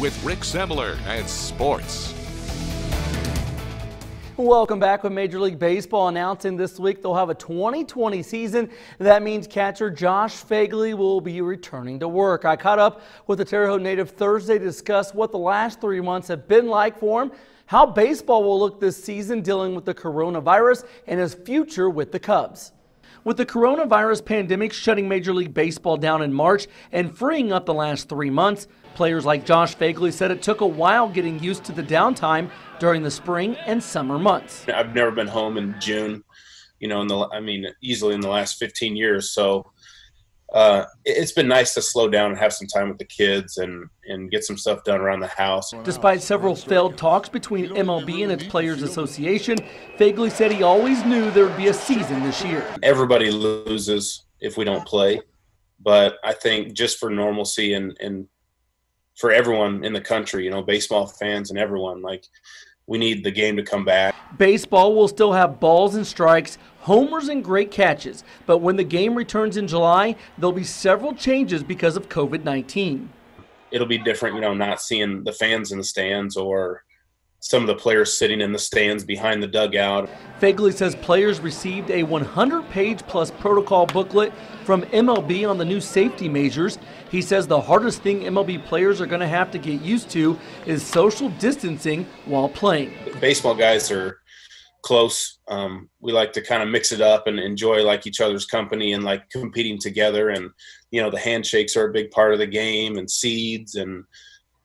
with Rick Semler and sports. Welcome back with Major League Baseball announcing this week they'll have a 2020 season. That means catcher Josh Phegley will be returning to work. I caught up with the Terre Haute native Thursday to discuss what the last three months have been like for him, how baseball will look this season dealing with the coronavirus, and his future with the Cubs. With the coronavirus pandemic shutting Major League Baseball down in March and freeing up the last three months, players like Josh Phegley said it took a while getting used to the downtime during the spring and summer months. I've never been home in June, you know, in the I mean easily in the last 15 years. So uh, it's been nice to slow down and have some time with the kids and, and get some stuff done around the house. Despite several failed talks between MLB and its Players Association, Phegley said he always knew there would be a season this year. Everybody loses if we don't play, but I think just for normalcy and, and for everyone in the country, you know, baseball fans and everyone, like we need the game to come back. Baseball will still have balls and strikes, homers and great catches, but when the game returns in July, there'll be several changes because of COVID 19. It'll be different, you know, not seeing the fans in the stands or some of the players sitting in the stands behind the dugout. Phegley says players received a 100 page plus protocol booklet from MLB on the new safety measures. He says the hardest thing MLB players are going to have to get used to is social distancing while playing. Baseball guys are close. Um, we like to kind of mix it up and enjoy like each other's company and like competing together. And, you know, the handshakes are a big part of the game and seeds and,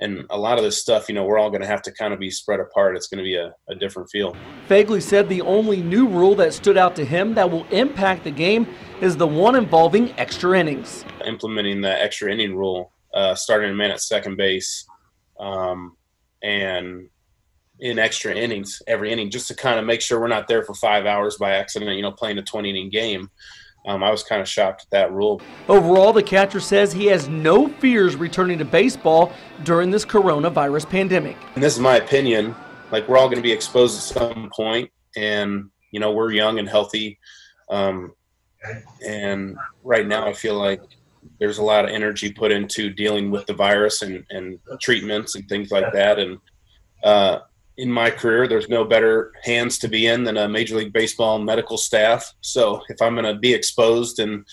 and a lot of this stuff, you know, we're all going to have to kind of be spread apart. It's going to be a, a different feel. Phegley said the only new rule that stood out to him that will impact the game is the one involving extra innings. Implementing the extra inning rule, uh, starting a man at second base, um, and in extra innings every inning, just to kind of make sure we're not there for five hours by accident. You know, playing a 20 inning game um, I was kind of shocked at that rule. Overall, the catcher says he has no fears returning to baseball during this coronavirus pandemic. And this is my opinion. Like we're all going to be exposed at some point, and you know we're young and healthy. Um, and right now, I feel like there's a lot of energy put into dealing with the virus and, and treatments and things like that. And uh, in my career, there's no better hands to be in than a Major League Baseball medical staff. So if I'm going to be exposed and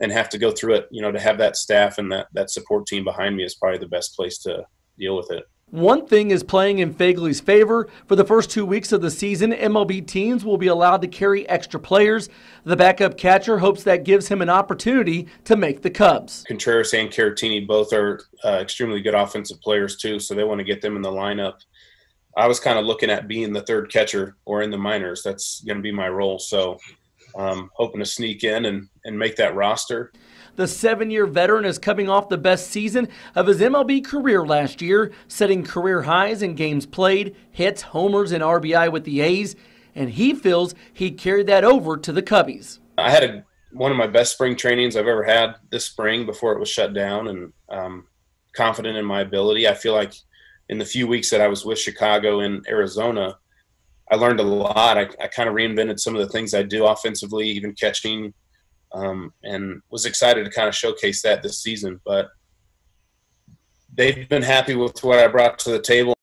and have to go through it, you know, to have that staff and that that support team behind me is probably the best place to deal with it. One thing is playing in Phegley's favor. For the first two weeks of the season, MLB teams will be allowed to carry extra players. The backup catcher hopes that gives him an opportunity to make the Cubs. Contreras and Caratini both are uh, extremely good offensive players, too, so they want to get them in the lineup. I was kind of looking at being the third catcher or in the minors. That's going to be my role. So, um, hoping to sneak in and, and make that roster. The seven year veteran is coming off the best season of his MLB career last year, setting career highs in games played, hits, homers, and RBI with the A's, and he feels he carried that over to the Cubbies. I had a, one of my best spring trainings I've ever had this spring before it was shut down, and um, confident in my ability. I feel like in the few weeks that I was with Chicago and Arizona, I learned a lot. I, I kind of reinvented some of the things I do offensively, even catching, um, and was excited to kind of showcase that this season. But they've been happy with what I brought to the table.